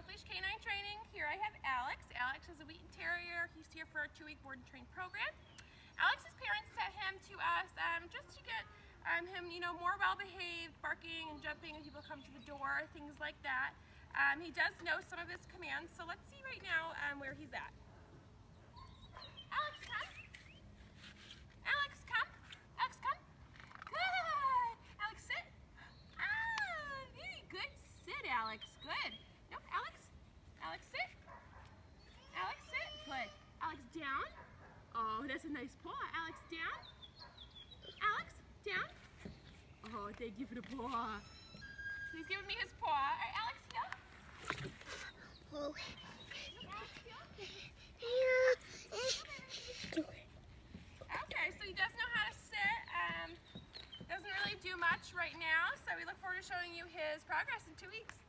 Off-Leash Canine Training. Here I have Alex. Alex is a Wheaten Terrier. He's here for a two-week board and train program. Alex's parents sent him to us um, just to get um, him, you know, more well-behaved, barking and jumping when people come to the door, things like that. Um, he does know some of his commands, so let's see right now um, where he's at. Alex, come. Alex, come. Alex, come. Good. Alex, sit. Ah, very good. Sit, Alex. Good. No, Alex. Alex, sit. Alex, sit. Good. Alex, down. That's a nice paw. Alex, down. Alex, down. Oh, thank you for the paw. He's giving me his paw. All right, Alex, heel. Oh. Yeah. Okay, so he does know how to sit. Um, doesn't really do much right now, so we look forward to showing you his progress in two weeks. Thanks.